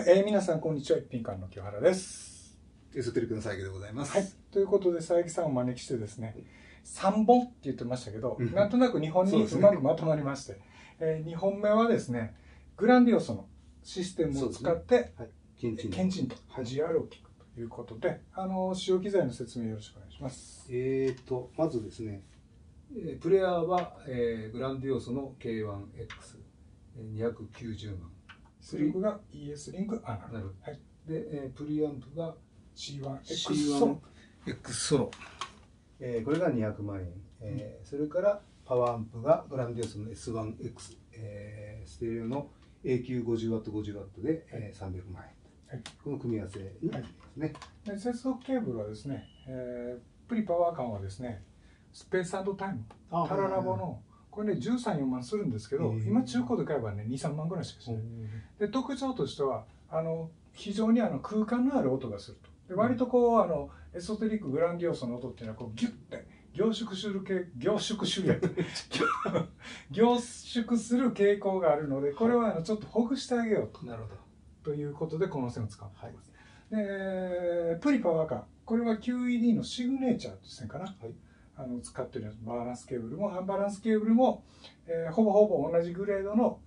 はい、えー皆さんこんにちは。一品館の清原です。エソテリックの佐伯でございます。はい。ということで、佐伯さんをお招きしてですね、3本って言ってましたけど、うんなんとなく2本にそうまくまとまりまして、え2本目はですね、グランディオソのシステムを使って、はい。キンチン。ケンチンとはい GR を聞くということで、あの、使用機材の説明よろしくお願いします。えーと、まずですね、えープレイヤーは、えーグランディオソの K1X、えー290万。スリンクが ES リンク？アナル。なるはい。で、えープリアンプが C1X ソロ C1X ソロ。えーこれが200万円。えーそれからパワーアンプがグランディオソの S1X、えーステレオの AQ50W50W で、えー300万円。はいこの組み合わせになりますね。で接続ケーブルはですね、えープリパワー感はですねスペースタイムあタララボのこれね1314万するんですけど、今中古で買えばね23万ぐらいしかしない、で特徴としてはあの非常にあの空間のある音がすると。で割とこうあのエソテリックグランディオソの音っていうのはこうギュッて凝縮する傾凝縮するや 凝縮する傾向があるのでこれはあのちょっとほぐしてあげようと。なるほど。ということでこの線を使ってはい。います、でプリパワーカー。これは QED のシグネチャーという線かな、はいあの使ってるやつバランスケーブルもアンバランスケーブルも、えーほぼほぼ同じグレードの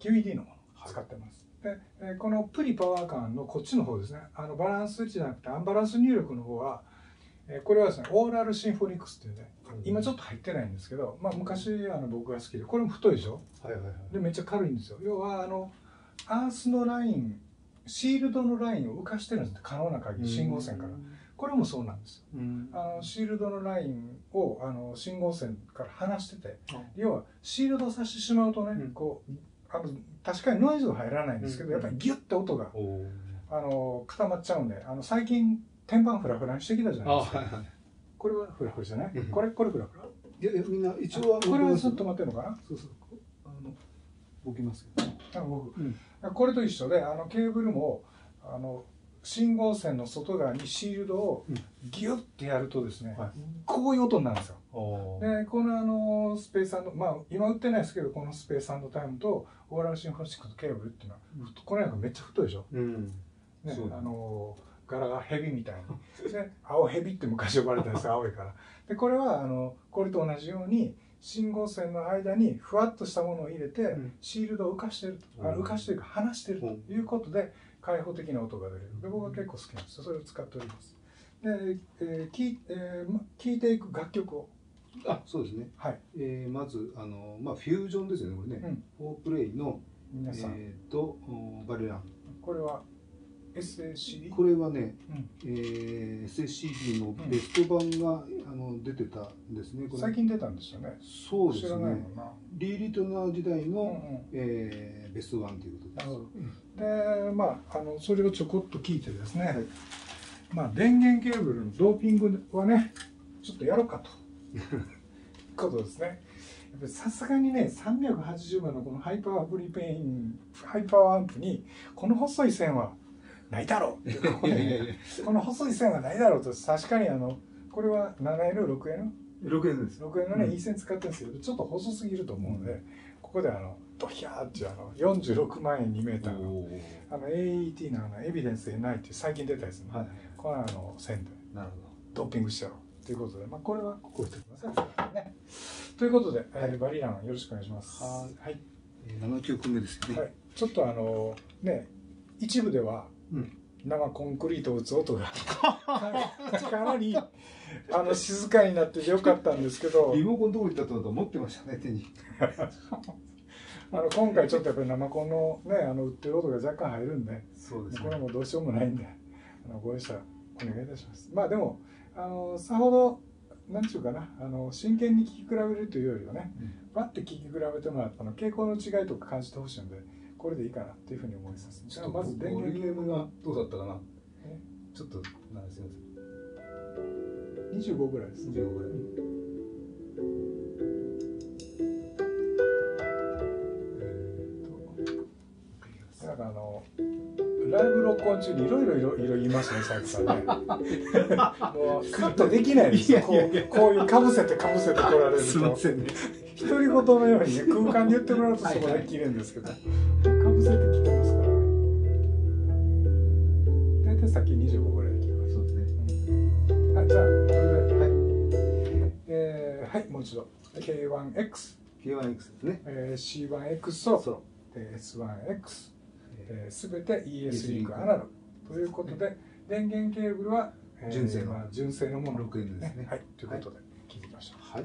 QED のものを使ってます、で、えーこのプリパワーカーのこっちの方ですね。あのバランスじゃなくてアンバランス入力の方は、えーこれはですねオーラルシンフォニクスっていうね今ちょっと入ってないんですけど、まあ、昔あの僕が好きでこれも太いでしょ？はいはいはい。でめっちゃ軽いんですよ。要はあのアースのラインシールドのラインを浮かしてるんです可能な限り。信号線からこれもそうなんです。ようん。あのシールドのラインをあの信号線から離しててあ。要はシールドさしてしまうとね、うん。こうあの確かにノイズは入らないんですけど、うん。やっぱりギュッて音が。あの固まっちゃうんであの最近天板フラフラにしてきたじゃないですか、はいはい。これはフラフラじゃない、うん。これこれフラフラ？いやいやみんな一応はこれはずっと待ってるのかな？そうそう。あの動きますけど。なんか僕。うん。これと一緒であのケーブルもあの信号線の外側にシールドをうん。ギュッてやるとですね、はい。こういう音になるんですよ。おでこのあのスペースまあ今売ってないですけどこのスペースタイムとオーラルシンフォニックのケーブルっていうのは、うん。これなんかめっちゃ太いでしょ、うん。ねあの柄がヘビみたいに。で青ヘビって昔呼ばれたんですよ 青いから。でこれはあのこれと同じように信号線の間にふわっとしたものを入れて、ん。シールドを浮かしてると。あうん。浮かしてるか離してるということで開放的な音が出る。で僕は結構好きなんですよ。それを使っております。で、えー聞いえーま聞いていく楽曲を。あそうですね。はい。えーまずあのまあフュージョンですよねこれね。フォープレイの皆さん、えっとおバレラン。これは SACD これはね、うん。えー SSCD のベスト版があの出てたんですね。最近出たんですよね。そうですね。リーリトナー時代うんの、うん。えーベスト版ということです。でまああのそれをちょこっと聞いてですね、はい。まあ電源ケーブルのドーピングはねちょっとやろうかと。ことですね。やっぱりさすがにね380万のこのハイパワープリペインハイパワーアンプにこの細い線はないだろうこの細い線はないだろうと確かにあのこれは 7N6N 6円？です。6円のね、うん。いい線使ってるんですけどちょっと細すぎると思うので、ここであのドヒャーっていうあの46万円2メーターのあの AET のあのエビデンスでないっていう最近出たやつね、はい。このあの線でなるほドーピングしてやろうということで、まあ、これはここ置いておきますね。ということで、えーバリランよろしくお願いします。はいはい、ど。えー、7曲目ですよね。はい、ちょっとあのね一部ではうん生コンクリートを打つ音が かなりあの静かになっててよかったんですけどリモコンどこ行ったと思ってましたね手に。あの今回ちょっとやっぱり生コンのねあの売ってる音が若干入るんでそうこれもどうしようもないんであのご容赦お願いいたします。まあでもあのさほどなんちゅうかなあの真剣に聴き比べるというよりはねバッて聴き比べてもらったの傾向の違いとか感じてほしいのでこれでいいかなっていうふうに思います。じゃあまず電源ケーブルがどうだったかな。え？ちょっとなんすみま25ぐらいですせん。25ぐらい。なんライブ録音中にいろいろいろいろ言いますね佐伯さんね。もうカットできないですよ。こうやこういうかぶせてかぶせてこられると。すみませんね。独り言のようにね空間で言ってもらうとそこで切れるんですけど。かぶせてきてますから。ねて先25ぐらいで切りますそうですね。はい。じゃあこれではい。えーはいもう一度 K1X、K1X ですね。えー、C1X とそで S1X うえーすべて ES リンクアナログということで、電源ケーブルは、えー純正のまあ純正のもの 6N ですねはい、ということで切りました。はい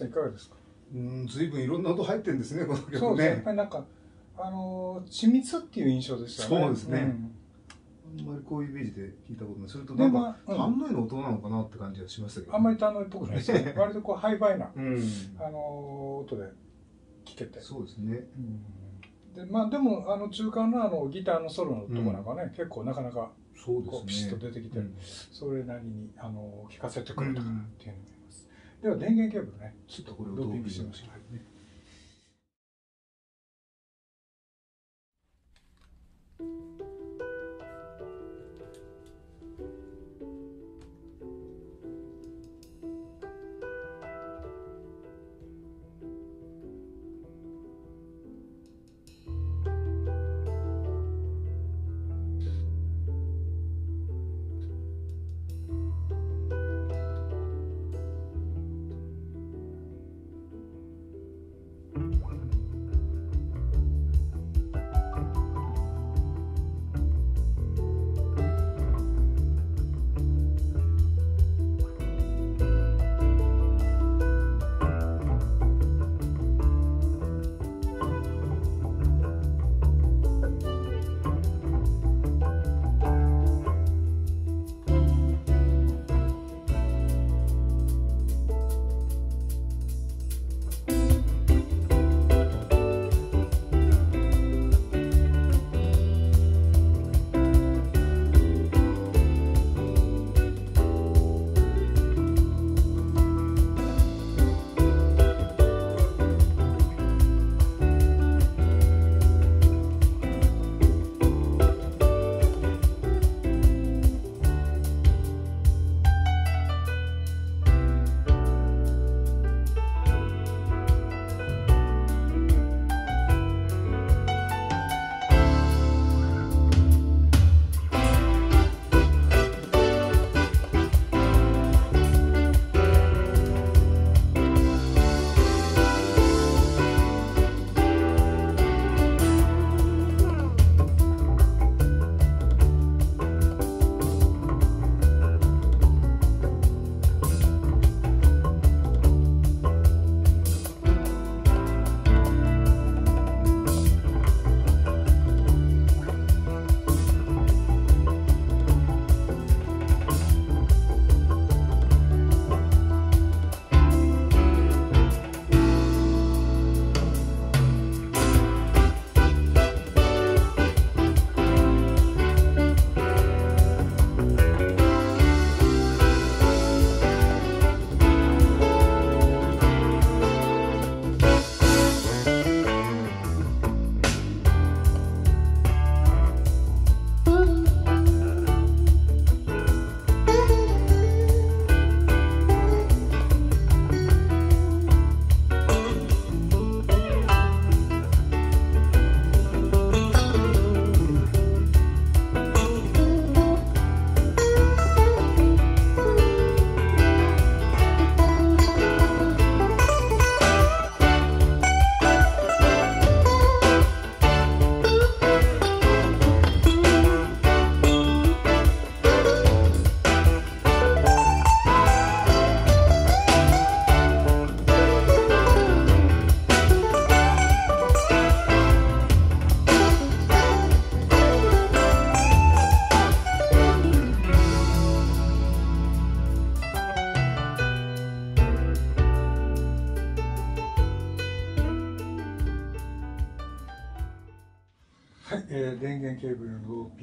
さんいかがですか？うん随分いろんな音入ってるんですねこの曲ね。そうですね。やっぱりなんかあのー緻密っていう印象でしたね。そうですね。ん。あんまりこういうイメージで聞いたことない。それとでなんかタンノイの音なのかなって感じがしましたけど。あんまりタンノイっぽくないですね。割とこうハイファイなうん。あのー音で聞けて。そうですね。でまあでもあの中間のあのギターのソロのとこなんかね、結構なかなかそうですね。ピシッと出てきて、うん。それなりにあの聞かせてくれたかなうんっていうのが。あります。では電源ケーブルね。ちょっとこれをドーピングしてましグしてましたた。ね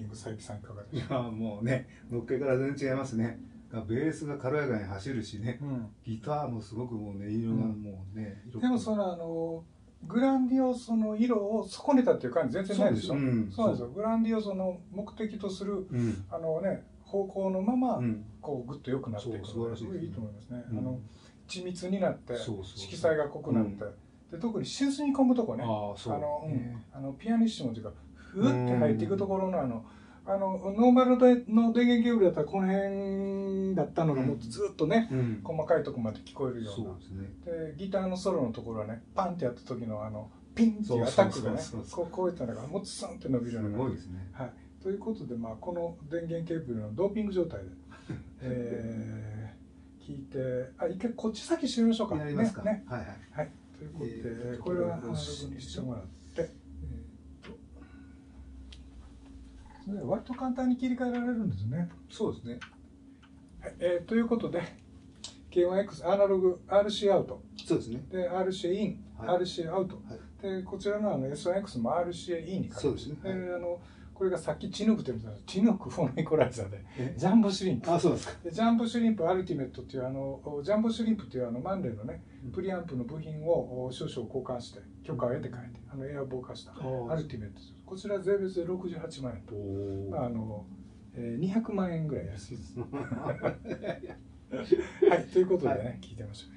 ング佐伯さんいかがでいしょうやもうねのっけから全然違いますね。ベースが軽やかに走るしねうん。ギターもすごくもうね色がもうね、色でもそのあのグランディオスの色を損ねたっていう感じ全然ないでしょ？そううん。そうなんですよ。グランディオスの目的とするうん。あのね方向のまま、うん。こうグッと良くなっていくそう素晴らしいいいと思いますね、うん。あの緻密になって色彩が濃くなって、うん。で特に沈み込むとこねあの、あのピアニッシモというかふーって入っていくところのあのあのノーマルでの電源ケーブルだったらこの辺だったのがもっとずっとね、うん。細かいところまで聞こえるような。ですね。でギターのソロのところはねパンってやった時のあのピンっていうアタックがねこうこういったのがもっとスンって伸びるようすなごいですね。はい、ということで、まあ、この電源ケーブルのドーピング状態で、えー、聞いてあ一回こっち先してみましょうか。やりますか、ね。ねはいはい。はい、ということで、えーこれはアナログにしてもらって、えーとね。割と簡単に切り替えられるんですね。そうですね。はいえーということで K1X アナログ RCA アウト。そうですね。で RCA イン、はい。RCA アウト。はい。でこちらのあの S1X も RCA インに変わそうですね。ではい。あのこれがさっきチヌークって言ったんですチヌークフォノイコライザーで。え？ジャンボシュリンプ。あそうですか。でジャンボシュリンプアルティメットっていうあのジャンボシュリンプっていうあのマンレーのねうん。プリアンプの部品をお少々交換して許可を得て変えてあのエアボー化したー。アルティメットですこちら税別で68万円。と、ああのえー、200万円ぐらい安いです。ー はいということでね、はい。聞いてみましょう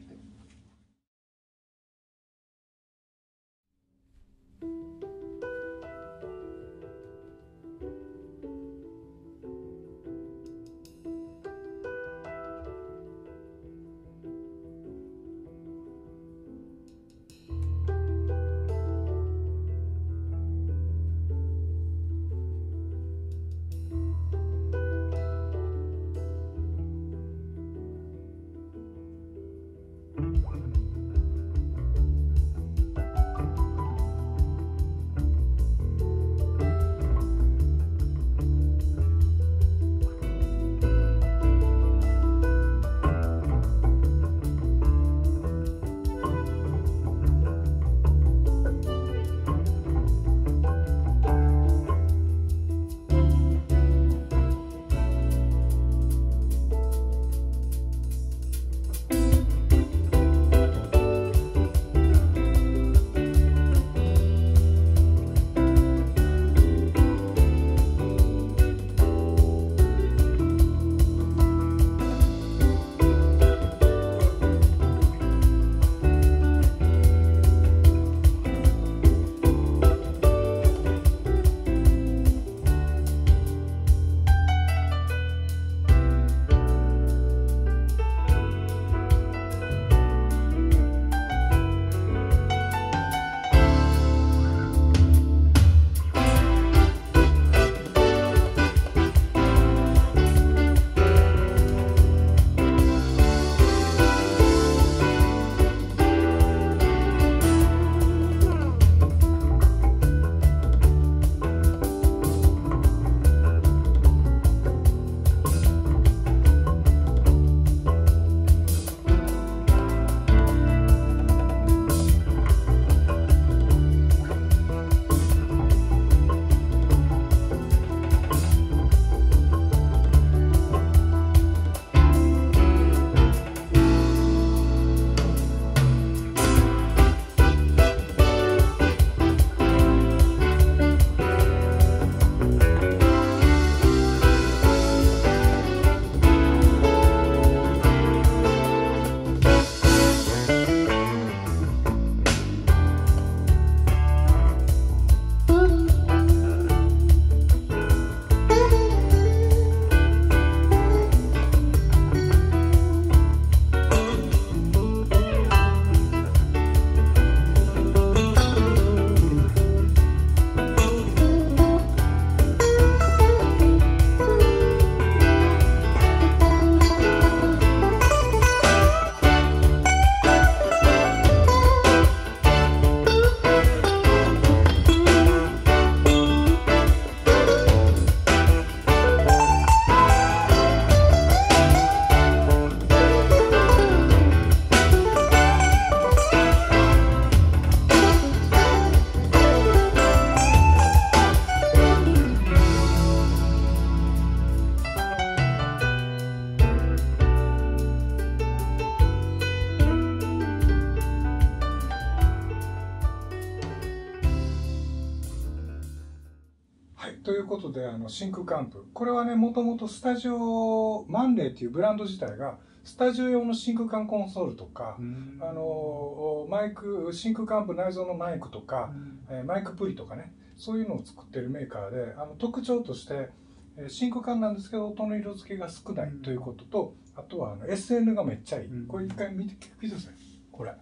ことであの真空管プ。これはねもともとスタジオマンレーっていうブランド自体がスタジオ用の真空管コンソールとか、あのマイク真空管プ内蔵のマイクとか、えーマイクプリとかねそういうのを作ってるメーカーであの特徴としてえー真空管なんですけど音の色付けが少ないということと、あとはあの SN がめっちゃいい、うん。これ一回見て見てください。これ。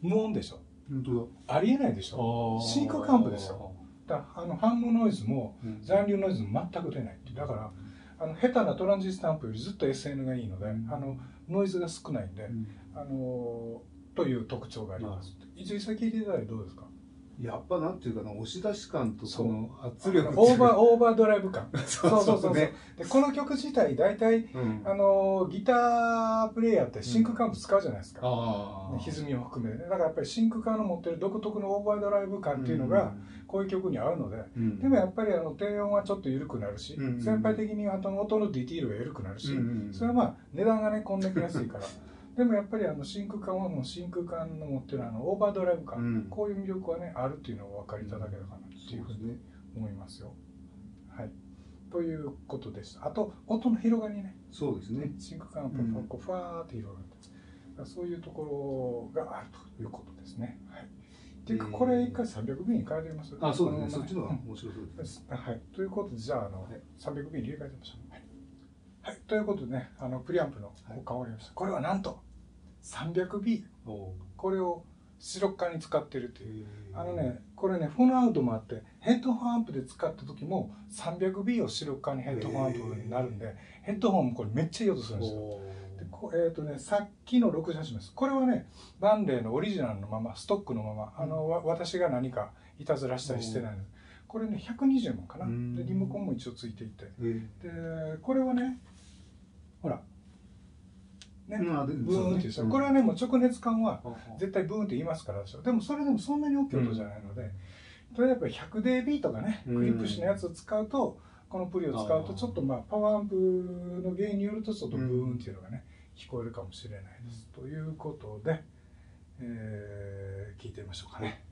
無音でしょ。本当ありえないでしょ。だ真空管プですよだあのハンムノイズもうん。残留ノイズも全く出ないだからあの下手なトランジスタアンプよりずっと SN がいいので、うん。あのノイズが少ないんで、うん。あのという特徴があります。一応さ聞いていただいてどうですか？やっぱなんていうかな押し出し感とその圧力。オーバーオーバードライブ感。そうそうそうそう。ねでこの曲自体大体うん。あのギタープレイヤーって真空管使うじゃないですか、ああ歪みを含め。だからやっぱり真空管の持ってる独特のオーバードライブ感っていうのがこういう曲に合うので、うん。でもやっぱりあの低音はちょっと緩くなるし、うん。先輩的に後の音のディティールが緩くなるし、うん。それはまあ値段がねこんだけ安いから でもやっぱりあの真空管はもう真空管の持ってるあのオーバードライブ感、うん。こういう魅力はねあるっていうのをお分かりいただけたかなっていうふうに思いますよ。はい、ということでした。あと音の広がりね。そうですね。真空管がうんこうファーって広がって、だからそういうところがあるということですね。はい、っていうかえーこれ一回 300B に変えてみます？あそうですね。こそっちの方がうん面白そうでですすはい、ということでじゃああの、はい。300B に入れ替えてみましょう。はい、はい、ということでねあのプリアンプのはい。変わりました、これはなんと 300B おこれを出力化に使ってるという。ー。あのねこれねフォノアウトもあってヘッドホンアンプで使った時も 300B を出力化にヘッドホンアンプになるんでヘッドホンもこれめっちゃいい音するんですよ。おでこえーとね、さっきの68です。これはねバンレーのオリジナルのままストックのままあの、わ私が何かいたずらしたりしてないので。これね120万かな。うん。でリモコンも一応ついていて。でこれはねほらね、ブーンって。いうさそうね。これはねもう直熱感はー絶対ブーンって言いますからでしょでもそれでもそんなに大きい音じゃないので、例えば 100dB とかねうん。クリップシのやつを使うとこのプリを使うとちょっとまあパワーアンプの原因によるとちょっとブーンっていうのがね聞こえるかもしれないです、ということで、えー聞いてみましょうかね、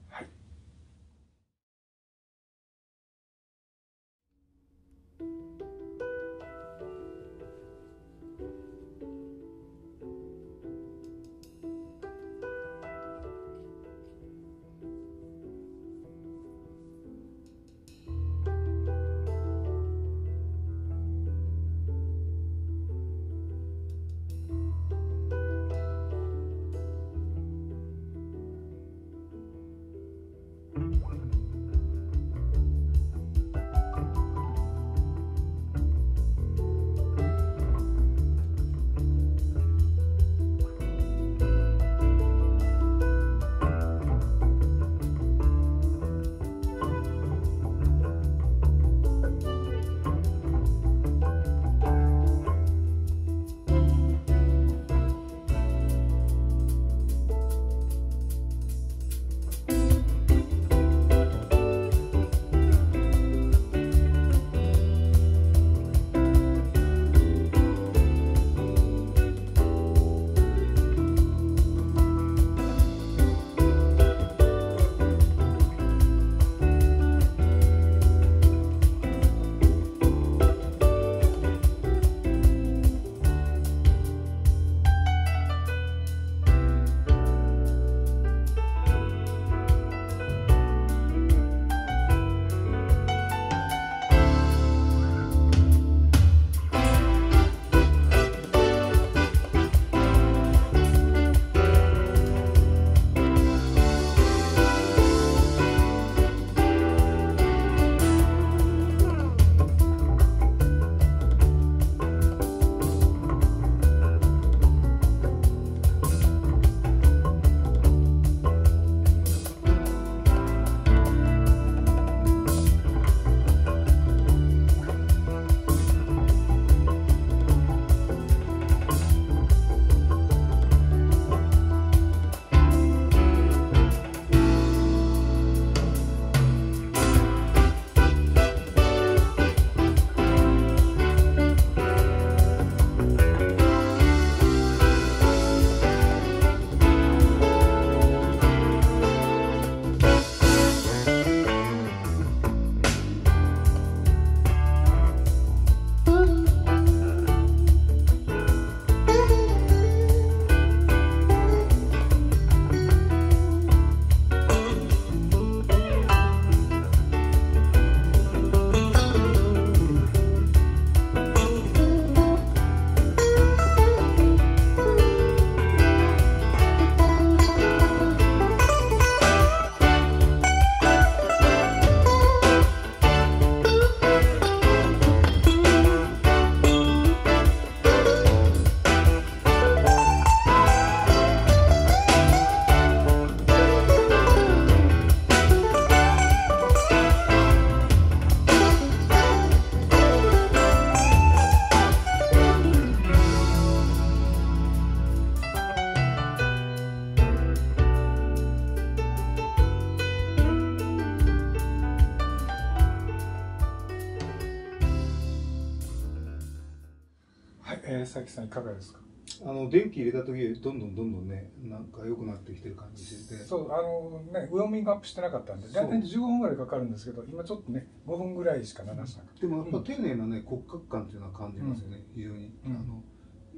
かがですか？あの電気入れた時どんどんどんどんねなんか良くなってきてる感じしててそうあのねウォーミングアップしてなかったんで大体15分ぐらいかかるんですけど今ちょっとね5分ぐらいしか鳴らしなかったでもやっぱ丁寧なね骨格感っていうのは感じますよね、非常に、うん。あの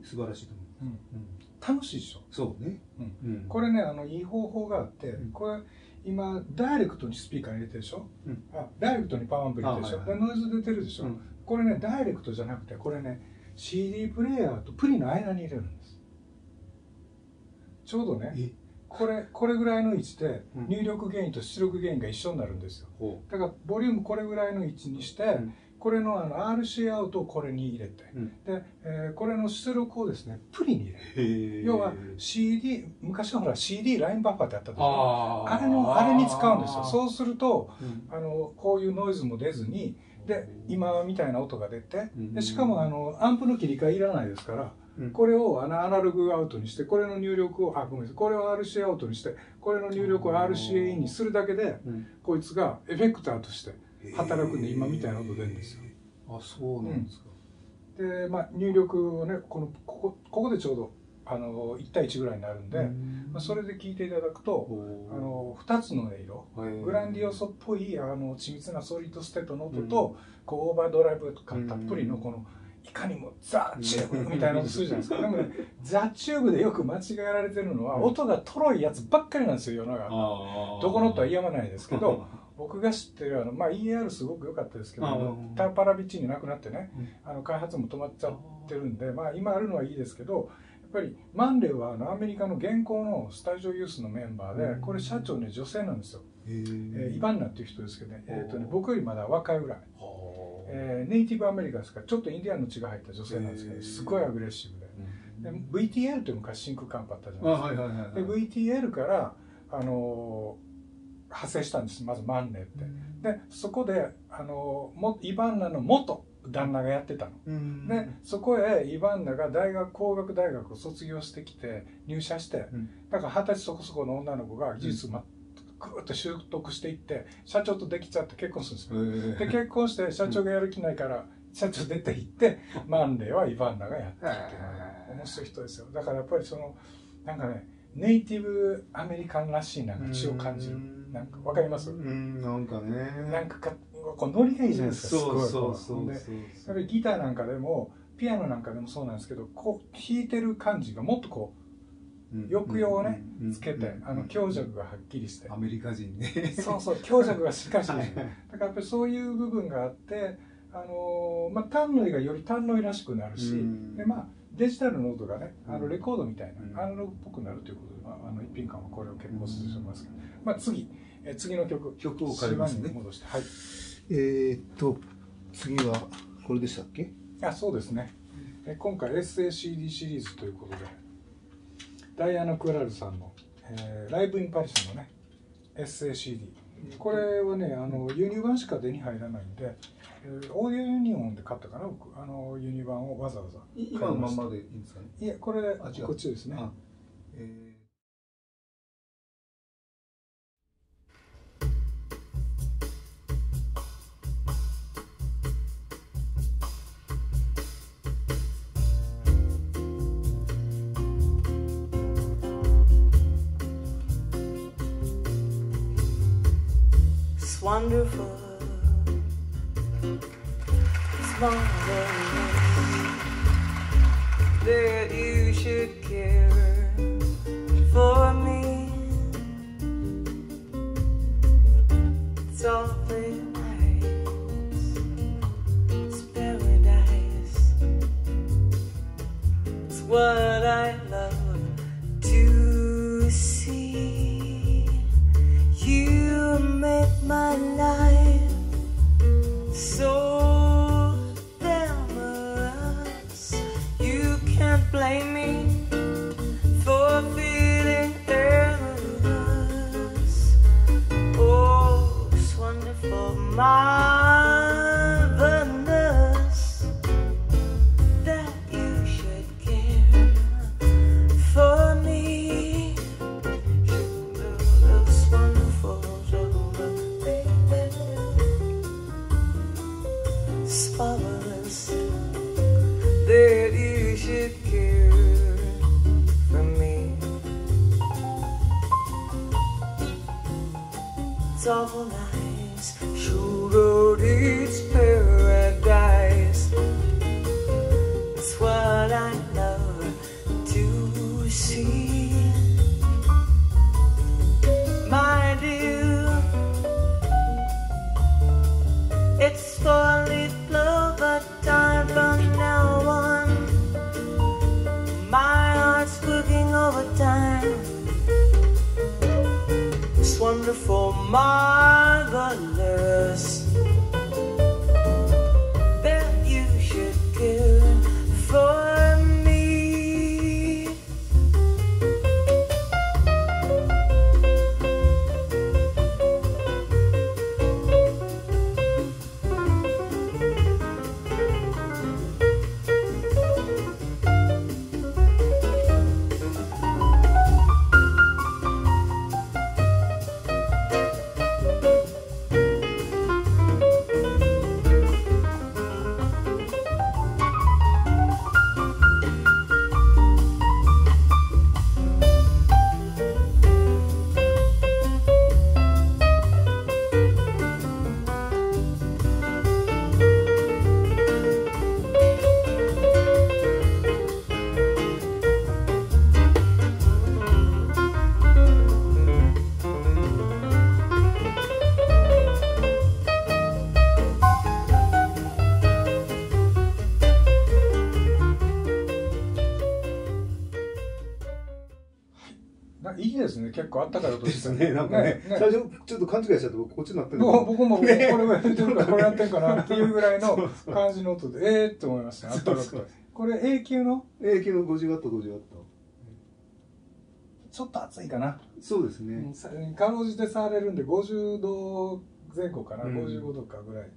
素晴らしいと思う、うん。うん。楽しいでしょ？そうね、うん。これねあのいい方法があって、うん。これ今ダイレクトにスピーカーに入れてるでしょ、うん。あダイレクトにパワーアンプに入れてるでしょ、あはノイズ出てるでしょ、うん。これねダイレクトじゃなくてこれね CD プレイヤーとプリの間に入れるんです。ちょうどねえ？これこれぐらいの位置でうん。入力ゲインと出力ゲインが一緒になるんですよ。ほだからボリュームこれぐらいの位置にして、ん。これのあの RC アウトをこれに入れて、うん。で、えーこれの出力をですねプリに入れる。要は CD 昔のほら CD ラインバッファーってあったでしょ？あー。あれのあれに使うんですよ。そうするとうん。あのこういうノイズも出ずにで今みたいな音が出てうん。でしかもあのアンプの切り替えいらないですからうん。これをアナログアウトにしてこれの入力をあごめんなさいこれを RC アウトにしてこれの入力を RCA インにするだけでうん。こいつがエフェクターとして働くんで今みたいな音出るんですよ。あそうなんですか、で、まあ、入力をねこのここここでちょうどあの1対1ぐらいになるんで、まあ、それで聞いていただくとおあの2つの音色ー。グランディオソっぽいあの緻密なソリッドステートの音と、こうオーバードライブ感たっぷりのこのいかにもザ・チューブみたいな音するじゃないですか。でもねザ・チューブでよく間違えられてるのはうん。音がとろいやつばっかりなんですよ世の中。どこのとは言わないですけど 僕が知ってるあの、まあ、EAR すごく良かったですけど、タパラビッチになくなってね、あの開発も止まっちゃってるんで、まあ、今あるのはいいですけどやっぱりマンレーはあのアメリカの現行のスタジオユースのメンバーで、うん。これ社長ね女性なんですよ、えーイバンナっていう人ですけどね,、えーとね僕よりまだ若いぐらい、えーネイティブアメリカですからちょっとインディアンの血が入った女性なんですけどすごいアグレッシブで。で VTL って昔真空管波あったじゃあないですか。で VTL から、あのー派生したんです。まずマンレーって。でそこで、あのーもイバンナの元旦那がやってたの。うん。でそこへイバンナが大学工学大学を卒業してきて入社して、うん。だから二十歳そこそこの女の子が技術まぐーっと習得していって社長とできちゃって結婚するんですよ。へー。で結婚して社長がやる気ないから社長出て行ってマンレーはイバンナがやってるっていう面白い人ですよ。だからやっぱりそのなんかねネイティブアメリカンらしいなんか血を感じる。うん。なんかわかります？うんなんかね。なんかノリがいいじゃないですか。すごいそうそうそう。でそう。ギターなんかでもピアノなんかでもそうなんですけどこう弾いてる感じがもっとこう抑揚をねつけてあの強弱がはっきりして。アメリカ人ね。そうそう強弱がしっかりしてるはいだからやっぱりそういう部分があってあのーまあ単ノイがより単ノイらしくなるしうんでまあデジタルの音がねあうん。のレコードみたいな、うんアナログっぽくなるということで、まあ、あの一品感はこれを結構進めますけど、まあ、次え次の曲曲を借りますね。C1 に戻して。はいえーっと次はこれでしたっけ？あそうですね。え今回 SACD シリーズということでダイアナ・クラルさんの、えーライブ・イン・パリスのね SACD これはねあの輸入版しか手に入らないんで、えーオーディオユニオンで買ったかな僕。あの輸入版をわざわざ今のまんまでいいんですかね？いやこれこっちですね。あえ It's wonderful. It's marvelous that you should care for me. It's awfully ですね結構あったかい音ですね、なんかね、ね最初ちょっと勘違いしちゃって、僕こっちになってるもう僕もこね。れこれやってるからこれやってんかなっていうぐらいの感じの音でええって思いましたね。あったかくてこれ永久の？永久の50ワット、50ワット。ちょっと暑いかな、そうですね。かろうじて触れるんで50度前後かな、うん。55度かぐらい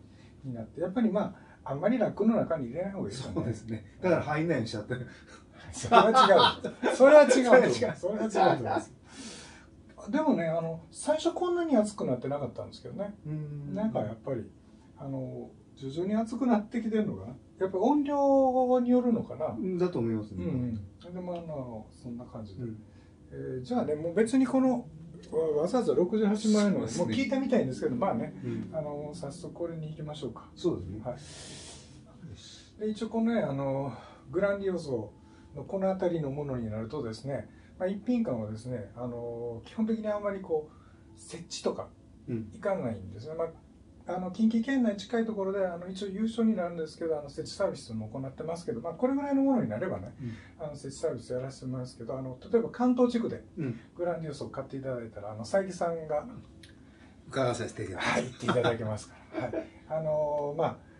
になってやっぱりまああんまりラックの中に入れない方がいいですよね。そうですね。だから入んないようにしちゃって。それは違う。それは違う それは違うそれは違うと思いますでもねあの最初こんなに暑くなってなかったんですけどね。なんかやっぱりあの徐々に暑くなってきてるのかなやっぱ音量によるのかな。だと思いますね。うんうん。でもあのそんな感じで、うん。えーじゃあねもう別にこのわわざわざ68万円のもう聞いてみたいんですけどまあねうん。あの早速これに行きましょうか。そうですね。はい、で一応このねあのグランディオソのこの辺りのものになるとですね、まあ、一品館はですねあの基本的にあんまりこう設置とかうん。いかないんですね、まあ、あの近畿圏内近いところであの一応優勝になるんですけどあの設置サービスも行ってますけど、まあ、これぐらいのものになればね、あの設置サービスやらせてもらいますけどあの例えば関東地区でうん。グランディオソを買っていただいたらあの佐伯さんが伺わさせていただきます。はい、行っていただけますから。はい、あのーまあ。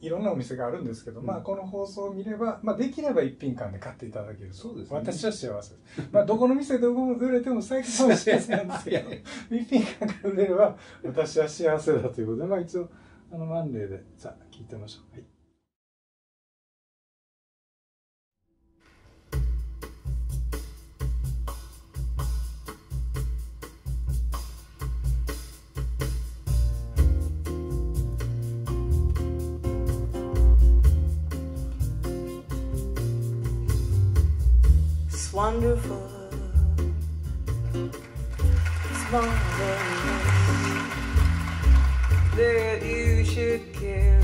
いろんなお店があるんですけど、うんまあこの放送を見れば、まあできれば一品館で買っていただけると。そうですね私は幸せです。まあどこの店で売れても最近は幸せなんですけど、一品館から売れれば私は幸せだということで、まあ一応あのマンデーでさあ聞いてみましょう。はい。It's wonderful. It's marvelous that you should care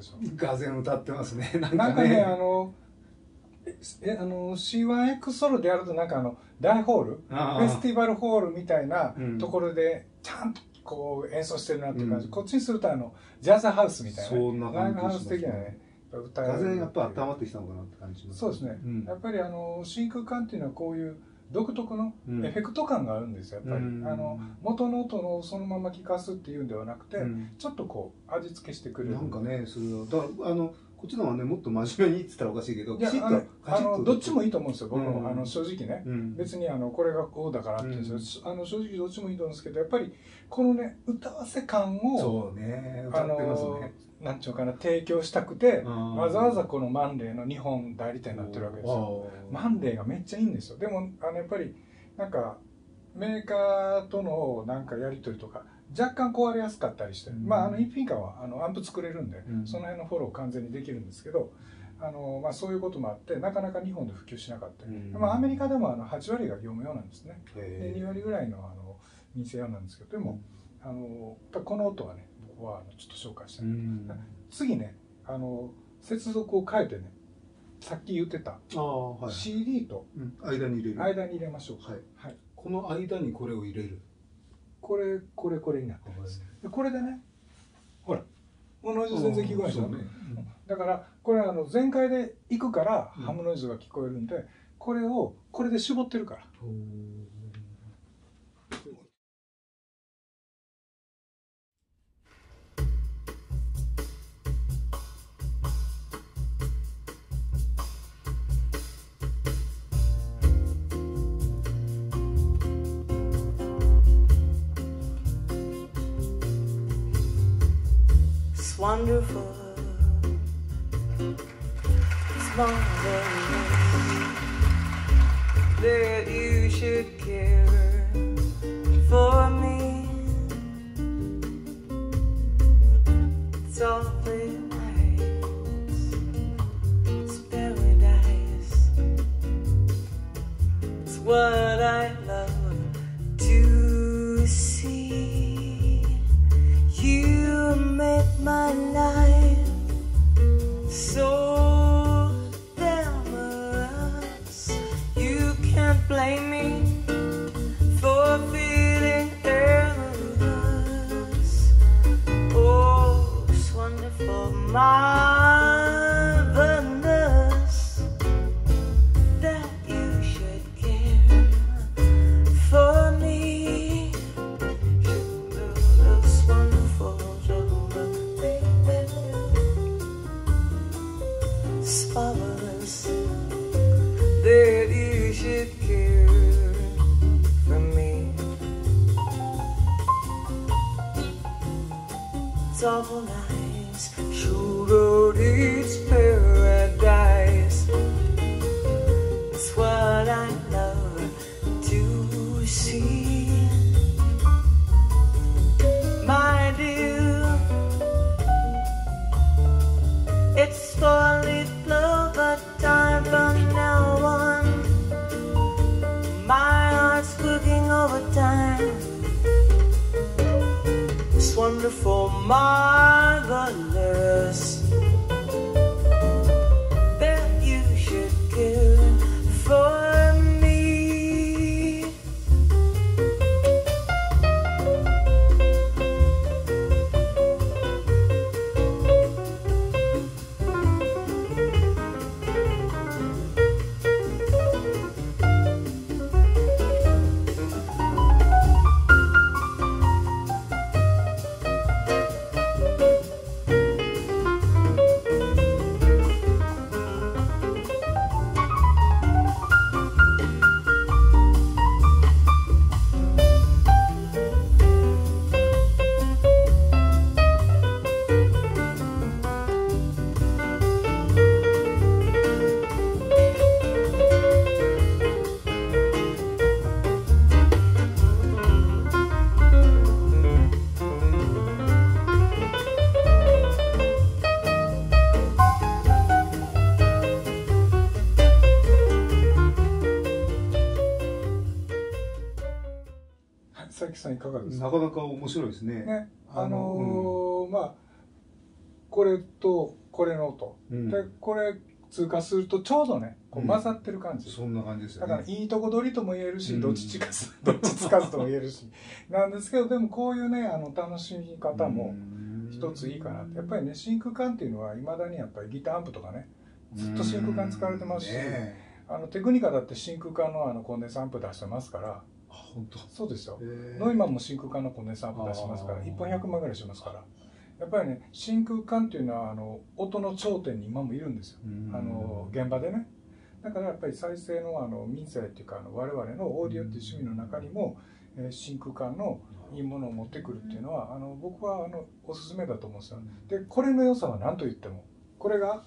でしょうがぜん歌ってますね。なんかね、かね。あの、え、あの、C1X ソロでやるとなんかあの、大ホール、フェスティバルホールみたいなうん。ところで、ちゃんとこう演奏してるなっていう感じ。うん。こっちにするとあの、ジャズハウスみたいな、そんなライブハウス的なね、歌えるがぜんやっぱ温まってきたのかなって感じします。そうですね、うんやっぱりあの真空管っていうのはこういう独特のうん。エフェクト感があるんですよやっぱり、うん。あの元の音のそのまま聴かすっていうんではなくて、うん。ちょっとこう味付けしてくれる。なんかね、それは、だあの、こっちのはね、もっと真面目にって言ったらおかしいけど、いやあのどっちもいいと思うんですよ僕も、うん。あの正直ね、うん。別にあのこれがこうだからっていうんですよ、あの正直どっちもいいと思うんですけどやっぱりこのね歌わせ感をそうね、歌あってますのね。なんちゅうかな提供したくてうん。わざわざこのマンデーの日本代理店になってるわけですよ。マンデーがめっちゃいいんですよ。でもあのやっぱりなんかメーカーとのなんかやり取りとか若干壊れやすかったりして、うん。まああの一品感はあのアンプ作れるんで、うん。その辺のフォロー完全にできるんですけどあの、まあ、そういうこともあってなかなか日本で普及しなかった。り、うん。まあ、アメリカでもあの8割が業務用なんですね。でへ2割ぐらいのあの民生用なんですけどでも、あのこの音はね僕はちょっと紹介したい、うん。次ねあの接続を変えてねさっき言ってたああ、はい。CD とうん間に入れる。間に入れましょうはい。はい、この間にこれを入れる。これこれこれになってます。でこれでねほらもうノイズ全然聞こえないでしょ、そうね。だからこれあの全開で行くからうん。ハムノイズが聞こえるんで、これをこれで絞ってるから。It's wonderful. It's marvelous that です。かなかなか面白いですね。ね。ああののーまあこれとこれの音、うん。でこれ通過するとちょうどねこううん。混ざってる感じ、そんな感じですよね。だからいいとこ取りとも言えるし、うん。どっちつかずどっちつかずとも言えるし。なんですけどでもこういうねあの楽しみ方も一ついいかなって。やっぱりね真空管っていうのはいまだにやっぱりギターアンプとかねずっと真空管使われてますしうん。ねあのテクニカだって真空管のあのコンデンサンプ出してますからあ本当。そうですよ。ノイマンも真空管のコンデンサンプ出しますからあー。1本100万ぐらいしますから。やっぱりね真空管っていうのはあの音の頂点に今もいるんですよ。うん。あの現場でね。だからやっぱり再生のあの民生っていうかあの我々のオーディオっていう趣味の中にも、えー真空管のいいものを持ってくるっていうのはあの僕はあのおすすめだと思うんですよ。でこれの良さは何と言ってもこれが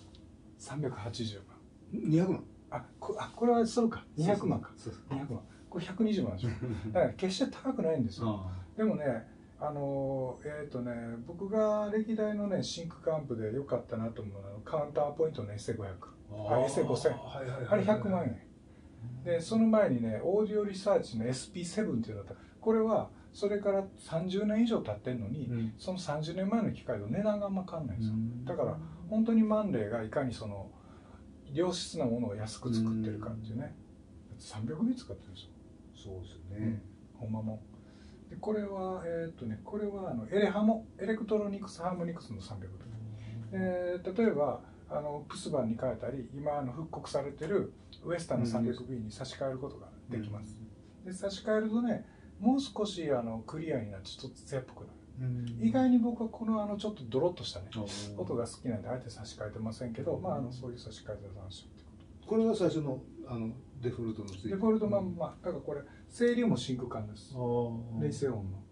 380万。200万。あこあこれはそうか。200万か。そうそう。200万これ120万でしょ だから決して高くないんですよ。あでもねあのえっ、とね僕が歴代のね真空管アンプで良かったなと思うのはカウンターポイントの SA500 ああ SA5000 はいあれ100万円。でその前にねオーディオリサーチの SP7 っていうのだった。これはそれから30年以上経ってんのに、うん。その30年前の機械と値段があんま変わんないんですよ、うん。だから本当にマンレーがいかにその良質なものを安く作ってるかっていうね、300B 使ってるんですよそうですよね。ほんまもん。でこれはえーっとねこれはあのエレハモエレクトロニクスハーモニクスの300で例えばあのプスバンに変えたり今あの復刻されてるウエスタンの 300B に差し替えることができます、で差し替えるとねもう少しあのクリアになってちょっと艶っぽくなる。うん。意外に僕はこのあのちょっとドロッとしたねあ音が好きなんであえて差し替えてませんけど、まあ、あのそういう差し替えた斬新ってここれが最初のあのデフォルトのついデフォルトまんまだからこれ声量も真空管です。あー。冷静音の。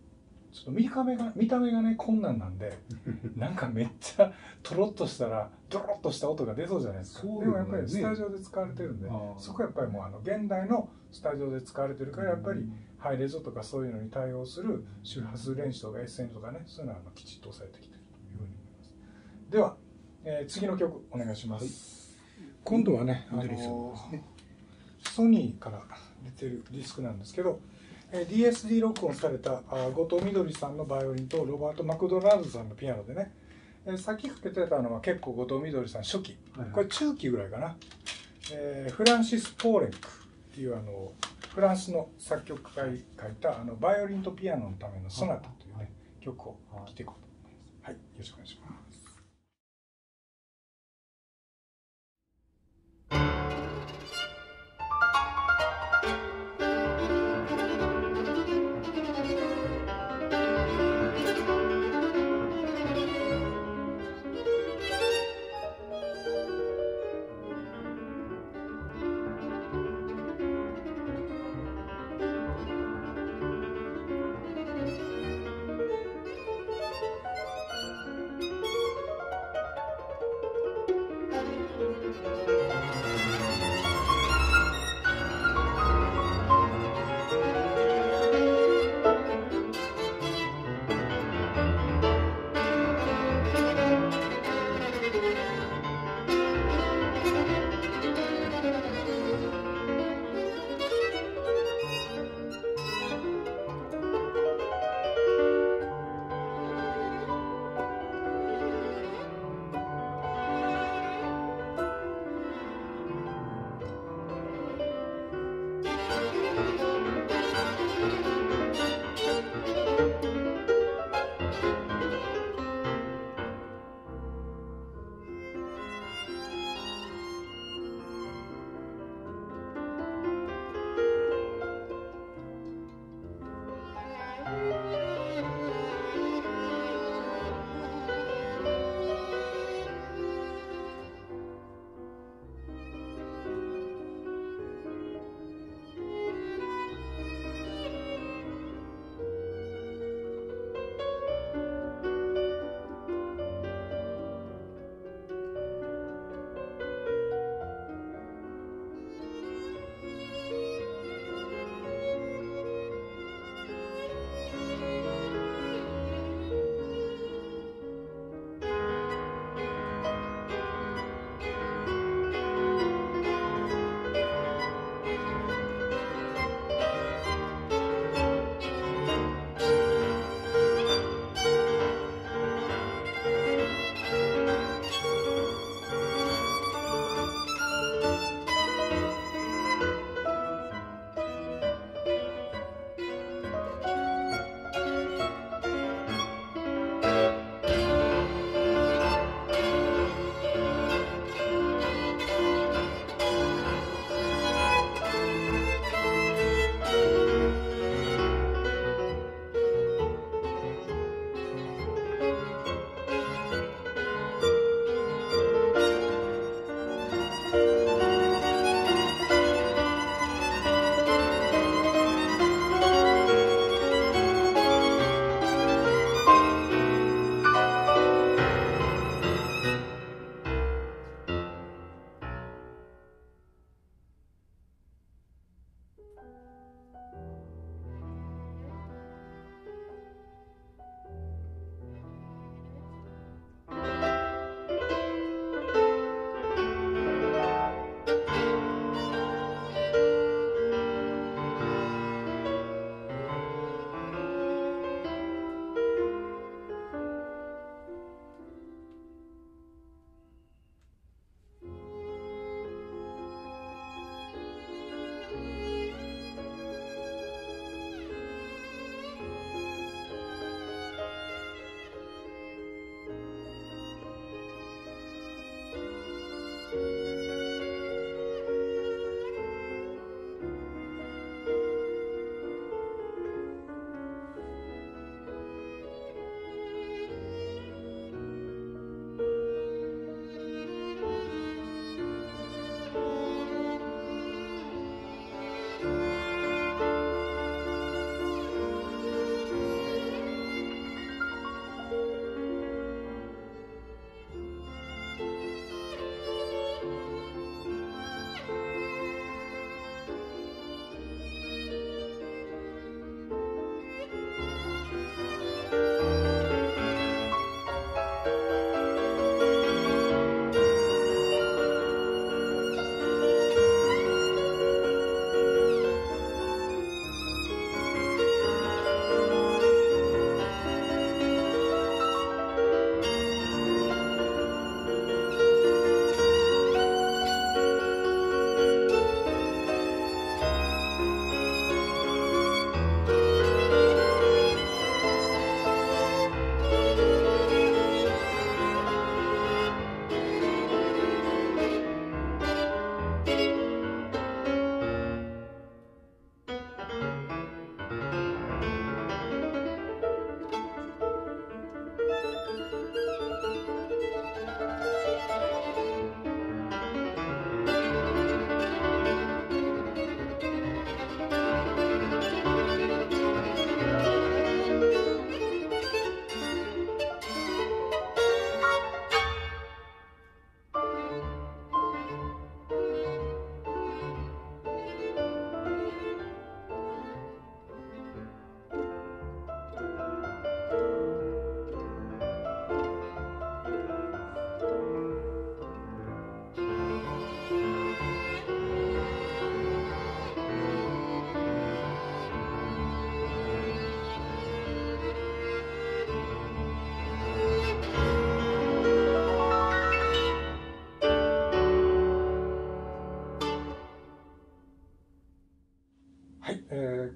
ちょっと見た目が見た目がね困難なんで なんかめっちゃとろっとしたらドロッとした音が出そうじゃないですか。そうでもやっぱりねスタジオで使われてるんであー。そこはやっぱりもうあの現代のスタジオで使われてるからやっぱりハイレゾとかそういうのに対応する周波数練習とか SN とかねそういうのはあのきちっと抑えてきてるというふうに思います。では、えー次の曲お願いします、今度はねあの緑さんですねソニーから出てるディスクなんですけど、えー DSD 録音されたあ後藤みどりさんのバイオリンとロバート・マクドナルドさんのピアノでね、えーさっきかけてたのは結構後藤みどりさん初期。これ中期ぐらいかな、えーフランシス・ポーレンクっていうあのフランスの作曲家が書いたあのバイオリンとピアノのためのソナタというね曲を聴い。ていこうと思います。はい、よろしくお願いします。「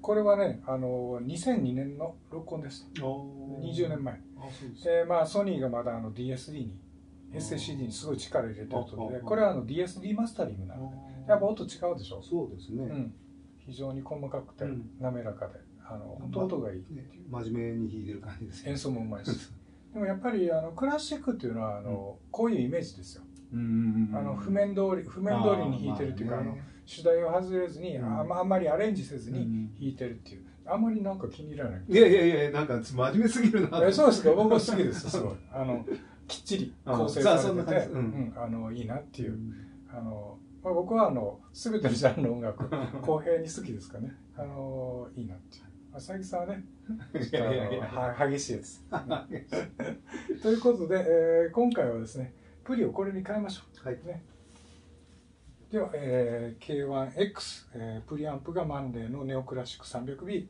これはねあの2002年の録音です。20年前。です。でまあソニーがまだあの DSD に SACD にすごい力入れてると。でああ。これはあの DSD マスタリングなのでやっぱ音違うでしょ、そうですね、うん、非常に細かくてうん。滑らかであの本当音がいいっていう。ね真面目に弾いてる感じですね。演奏もうまいし でもやっぱりあのクラシックっていうのはあの、こういうイメージですよ。うんうんうんあの譜面通り譜面通りに弾いてるっていうかあ、の主題を外れずに、うん。あまあんまりアレンジせずにうん弾いてるっていう。あんまりなんか気に入らない。いやいやいやなんか真面目すぎるな。えそうですか。僕も好きです。すごいあのきっちり構成されてて、うん。うん。あのいいなっていう。う、ん。あのまあ、僕はあの全てのジャンルの音楽 公平に好きですかね。あのいいなっていう。佐伯さんはね いやいやいや。あのは激しいやつ。ということで、えー今回はですねプリをこれに変えましょう、はい。ね、では、えー K1X、えープリアンプがマンレーのネオクラシック 300B、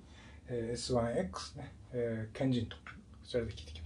えー S1X ね、えーケンジントンこちらで聞いていきます。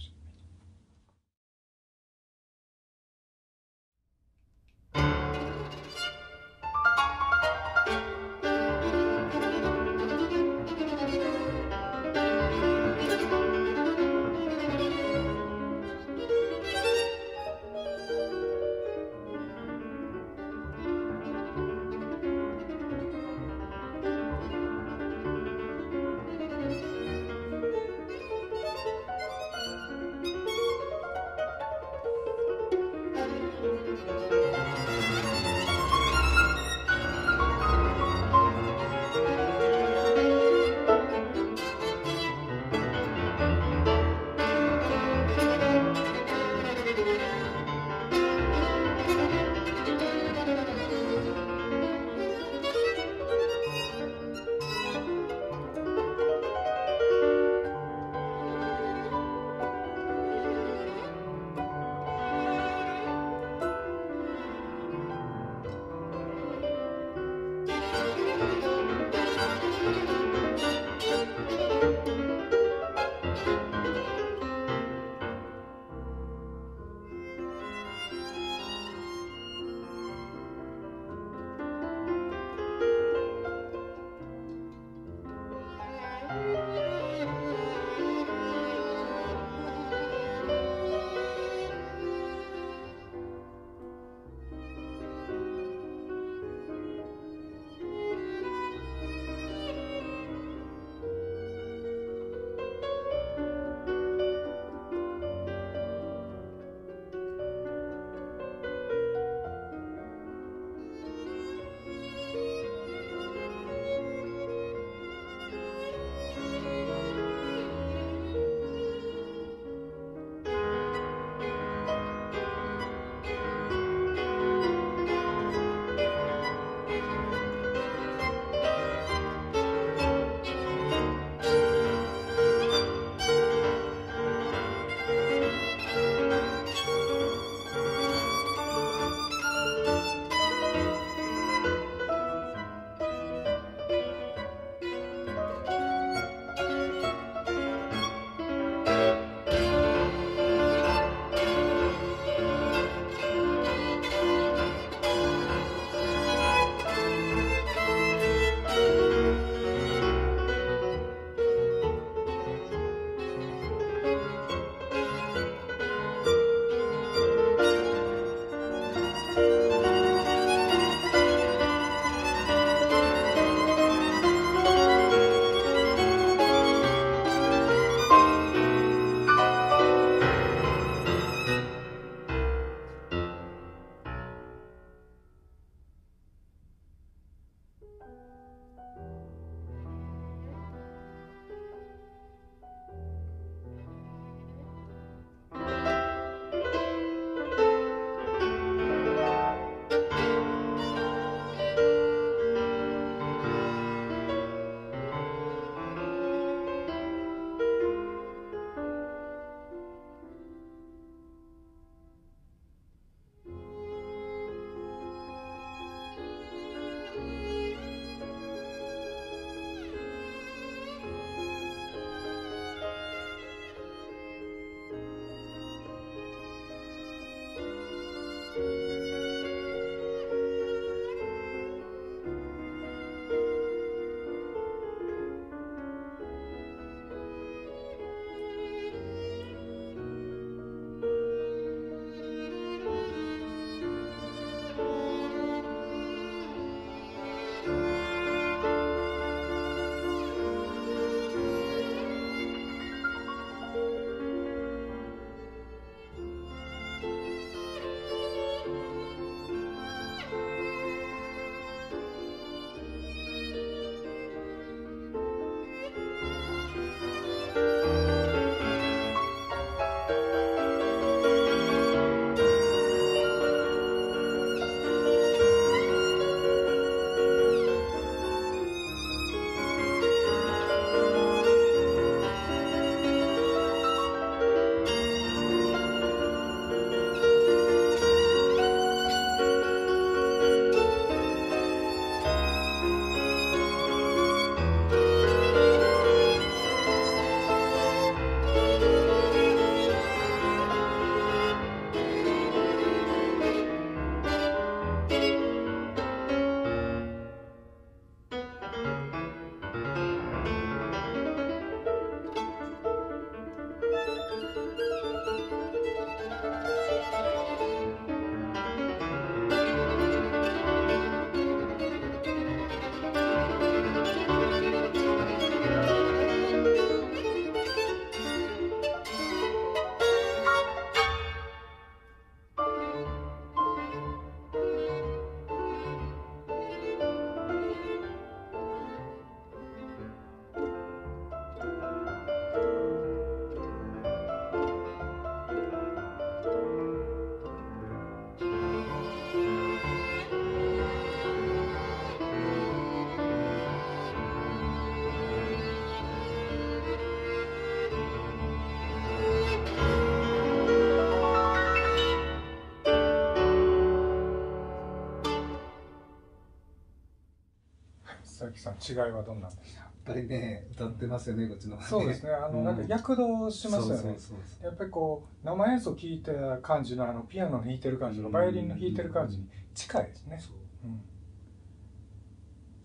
違いはどんなんですかやっぱりね歌ってますよねこっちの方がそうですね。あの、うん。なんか躍動しますよね。やっぱりこう生演奏聴いた感じのあのピアノの弾いてる感じとかバイオリンの弾いてる感じに近いですね、そう。うん。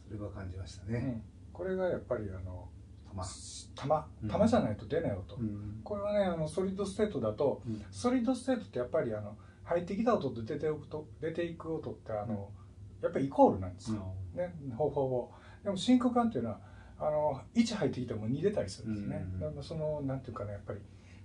それは感じましたね、うん、これがやっぱりあのまあ球うん。球じゃないと出ない音、うん。これはねあのソリッドステートだとうん。ソリッドステートってやっぱりあの入ってきた音と出ていく音出ていく音ってあの、やっぱりイコールなんですよ、ね。ほぼほぼでも真空管っていうのはあの1入ってきても2出たりするんですね、うんだからそのなんていうかねやっぱり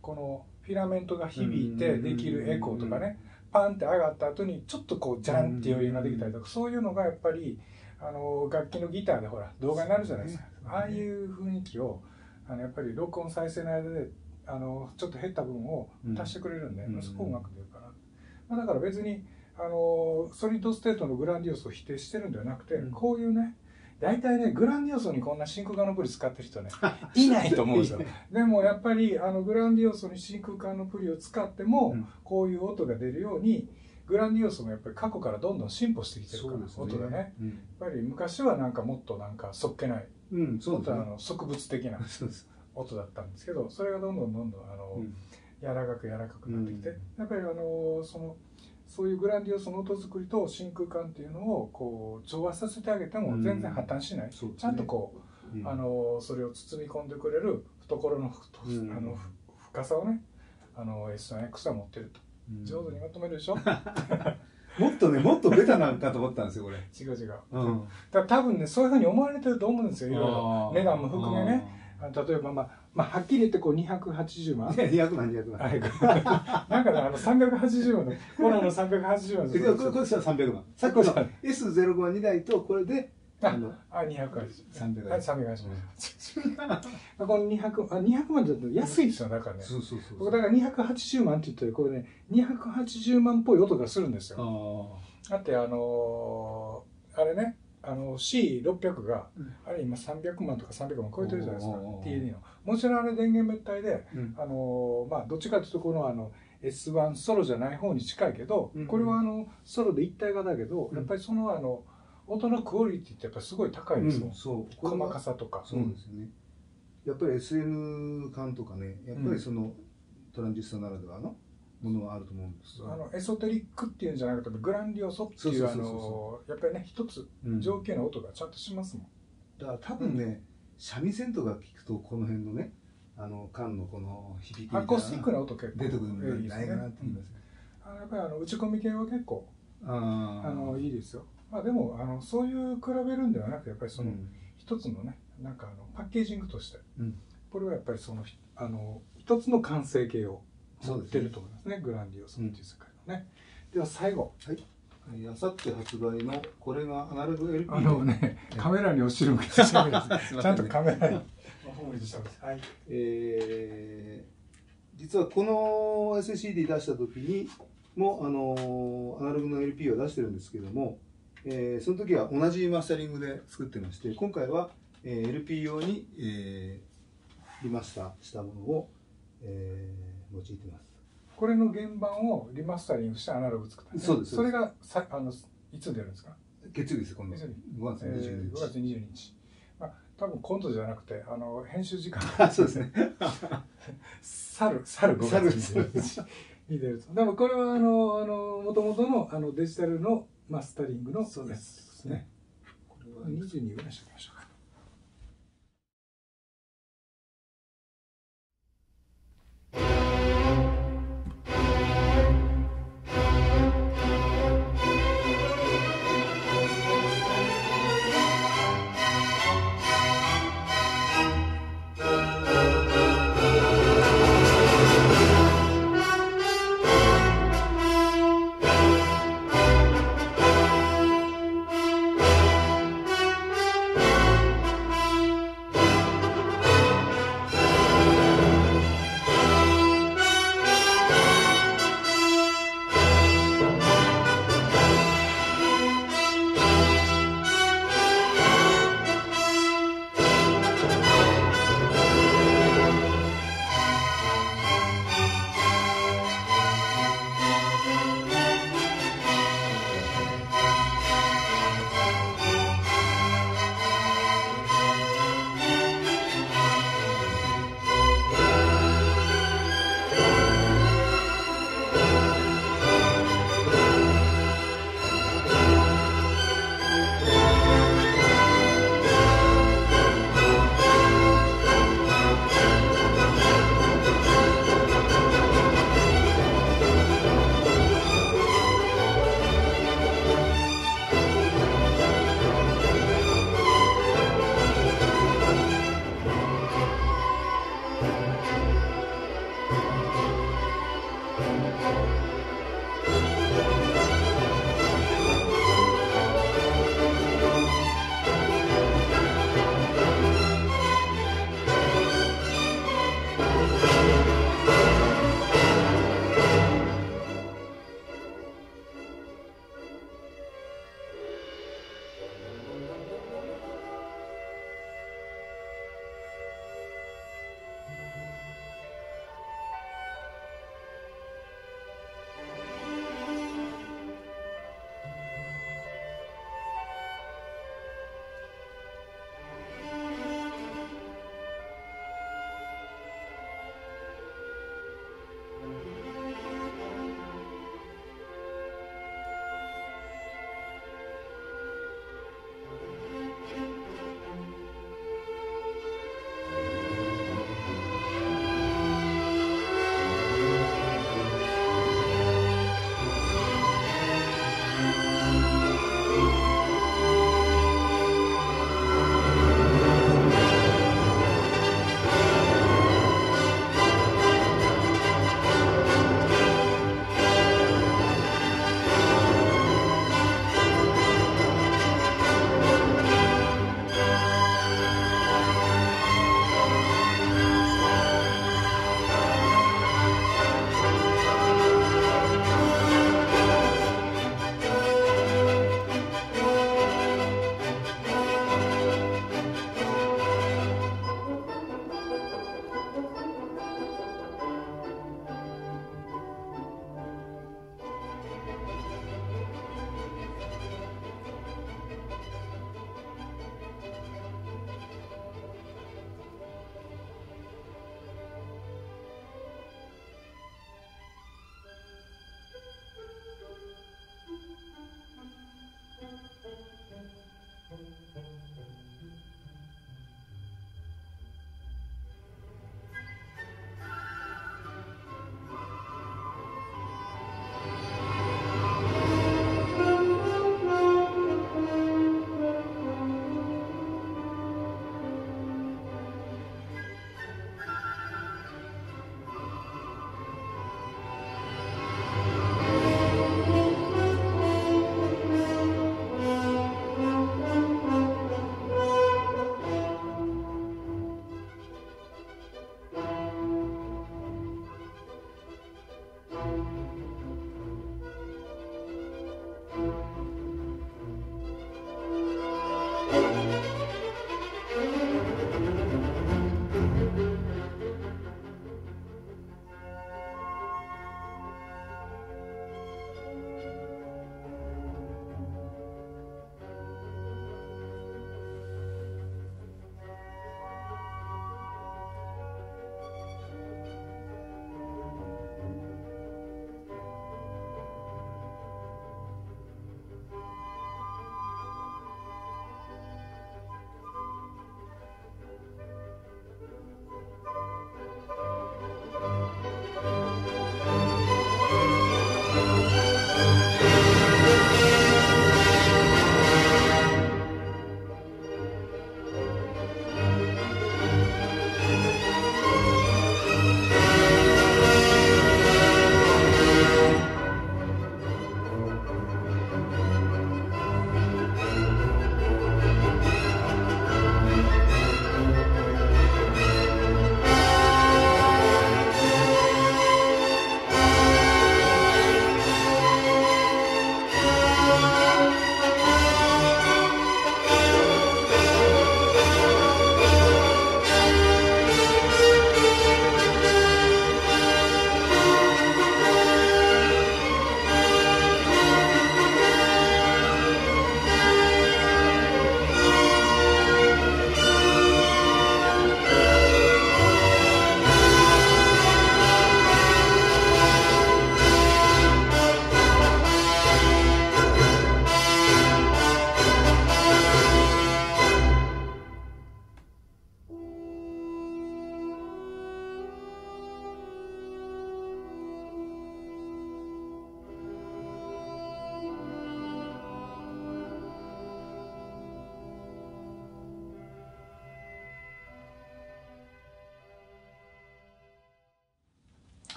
このフィラメントが響いてできるエコーとかね、パンって上がった後にちょっとこうジャンっていう余韻ができたりとか、そういうのがやっぱりあの楽器のギターでほら動画になるじゃないですか、ああいう雰囲気をあのやっぱり録音再生の間であのちょっと減った分を足してくれるんで、うんそこをうまく出るかな、まあ、だから別にあのソリッドステートのグランディオソを否定してるんではなくて、うん。こういうね大体ねグランディオソにこんな真空管のプリ使ってる人ねい。ないと思うんですよ。でもやっぱりあのグランディオソに真空管のプリを使っても、うん。こういう音が出るようにグランディオソもやっぱり過去からどんどん進歩してきてるから、音がね。うん。やっぱり昔はなんかもっとなんかそっけないうんそうですね。あの植物的な 音だったんですけどそれがどんどんどんどんあの、うん。柔らかく柔らかくなってきて、うん。やっぱりあのそのそういうグランディオソの音作りと真空管っていうのをこう調和させてあげても全然破綻しない、そうですね。ちゃんとこう、うん。あのそれを包み込んでくれる懐のうん。あのふ深さをねあの S1X は持ってると。うん。上手にまとめるでしょ、もっとねもっとベタなんかと思ったんですよこれ。違う違う、うん。だから多分ねそういうふうに思われてると思うんですよいろいろ。値段も含めね。あ例えばまあ、まあ、はっきり言ってこう280万いや200万200万はい。なんかねあの380万のコロナの380万えこれこれこれさ300万さっきの S052 台とこれであのあ、280。300はい、380万。この200、あ、200万だと安いですよ、だからね。そうそうそう。僕だから280万って言ったら、これね、280万っぽい音がするんですよ。あだって、あのーあれね、あの C600 が、うん。あれ今300万とか300万超えてるじゃないですか。おーおーおー TAD のもちろんあれ電源滅体で、うん。あのーまあどっちかというとこのあの S1 ソロじゃない方に近いけど、うんこれはあのソロで一体型だけど、うん。やっぱりそのあの音のクオリティってやっぱりすごい高いですもん、うんそう。これ細はかさとか。そうですよね。やっぱり SN 管とかねやっぱりそのトランジスタならではのものはあると思うんです。あのエソテリックっていうんじゃなくてグランディオソっていうあのやっぱりね一つうん。上級な音がちゃんとしますもん、だから多分ね三味線とか聞くとこの辺のねあの管のこの響きみたいなアコースティックな音結構出てくるんじゃいいでないかなって言います。ねあのやっぱりあの打ち込み系は結構ああのいいですよ。まあでもあのそういう比べるんではなくてやっぱりその、うん。一つのねなんかあのパッケージングとしてうん。これはやっぱりそのひあの一つの完成形を持ってると思いますね。グランディオスっていう世界のね、では最後。あさって発売のこれがアナログ LP あのねカメラに落ちる向けて喋るんです ちゃんとカメラに。はい。えー実はこの SCD 出した時にもあのアナログの LP を出してるんですけども、えーその時は同じマスタリングで作ってまして今回は、えー LP 用に、えーリマスターしたものを、えー用いてます。これの原版をリマスタリングしてアナログ作ったね。そうです。それがさあのいつ出るんですか？月曜日です。今度。月曜日。5月えー22 5日、月22日、まあ、多分今度じゃなくてあの編集時間。あ そうですね。去る去る5去る月22日に出ると。でもこれはあのあの元々のあのデジタルのマスタリングのやつそうでですすね。これは22ぐらいにしておきましょう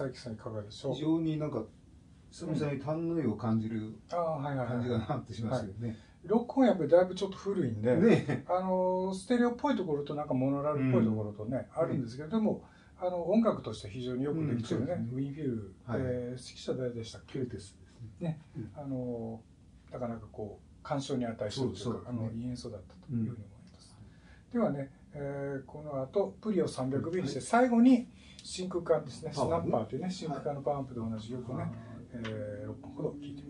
佐伯さんいかがでしょう？非常になんか久々に丹の絵を感じる感じがはいなってしますよね。録音やっぱりだいぶちょっと古いんで、ね。あのステレオっぽいところとなんかモノラルっぽいところとね、あるんですけれども、あの音楽として非常によくできてるね、うんね。ウィンフィル、はいえー指揮者誰でしたっけ？ケルテスですね。ね、うんあのなかなかこう鑑賞に値するというかそうそう。あのい。い演奏だったというふうに思います、ではね、えーこの後プリを 300B にして最後に真空管ですね、スナッパーというね真空管のパンプで同じ曲をね、えー6本ほど聴いてみよ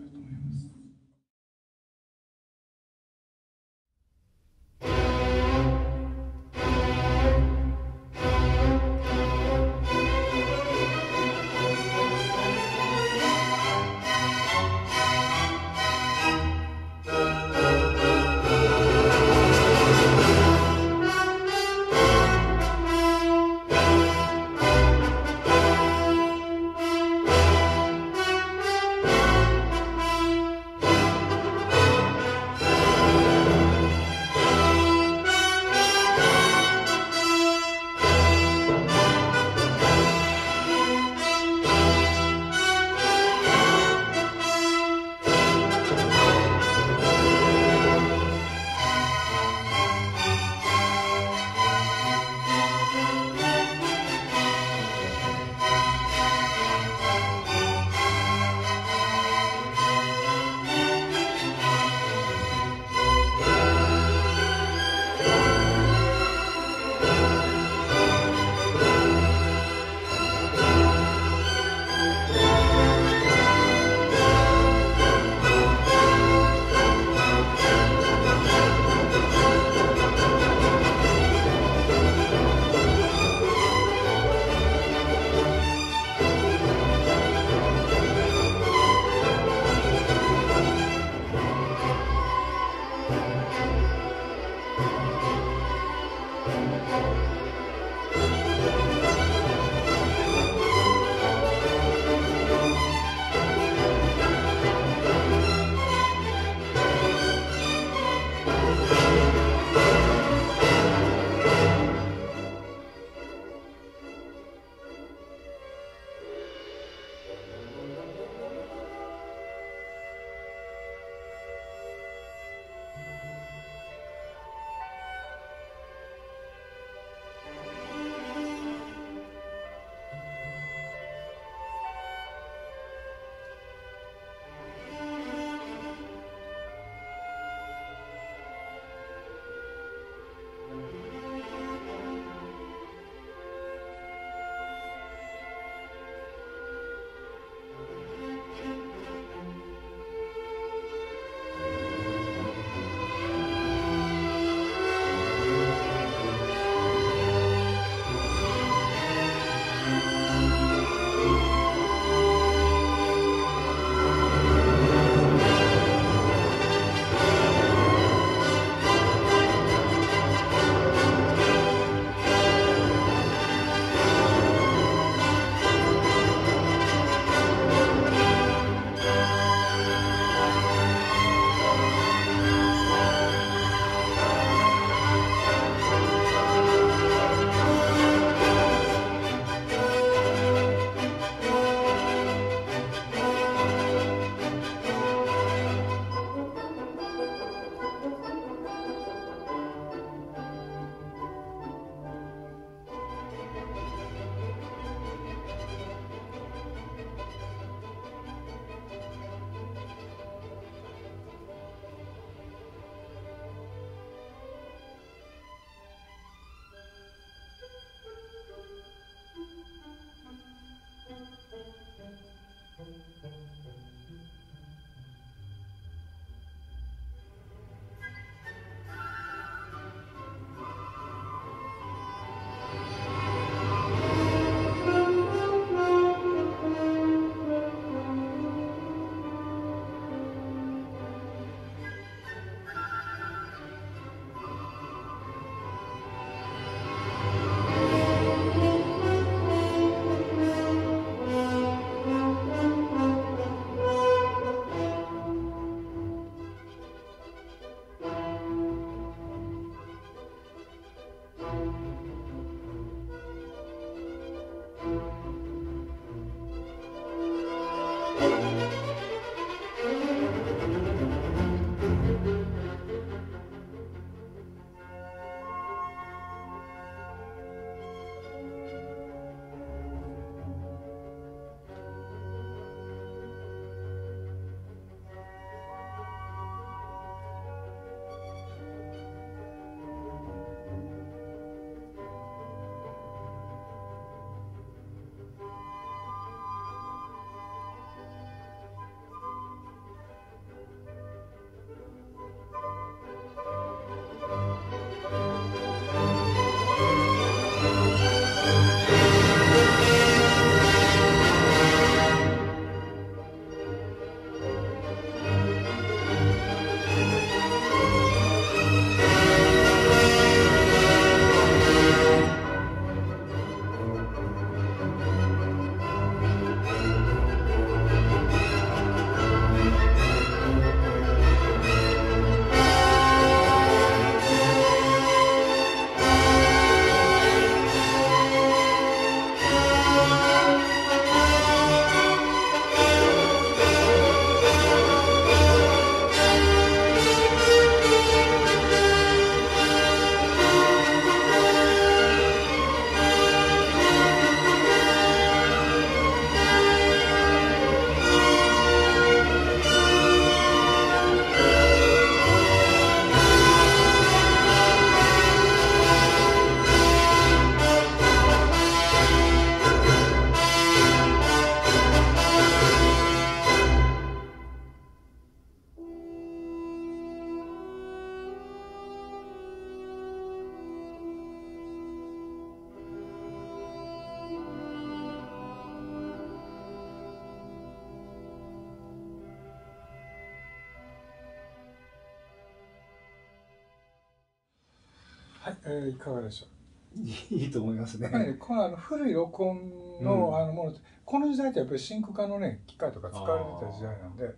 う。とかがでしょいいと思いますね。このあの古い録音の,、うん。あのものこの時代ってやっぱり真空管のね機械とか使われてた時代なんでやっ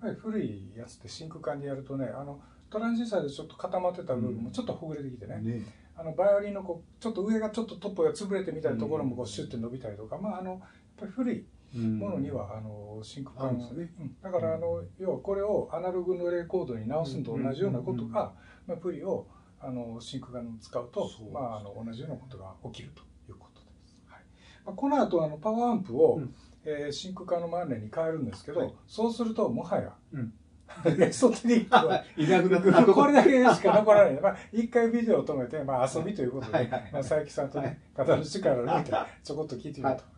ぱり古いやつって真空管でやるとねあのトランジスタでちょっと固まってた部分もちょっとほぐれてきてね、ね。あのバイオリンのこうちょっと上がちょっとトップが潰れてみたいなところもこうシュッて伸びたりとか、まああのやっぱり古いものには、あの真空管ですね。うん。だからあの要はこれをアナログのレコードに直すのと同じようなことが、まあ、プリをあの真空管を使うとね。まあ、あの同じようなことが起きるということです。はい。まあ、この後あのパワーアンプを、うん。えー真空管のマネに変えるんですけど、はい。そうするともはや、うん。エソテリックはいなくな これだけしか残らない。まあ、一回ビデオを止めて、まあ、遊びということで、はいはいまあ、佐伯さんとね、肩の力を抜いて、ちょこっと聞いてみようと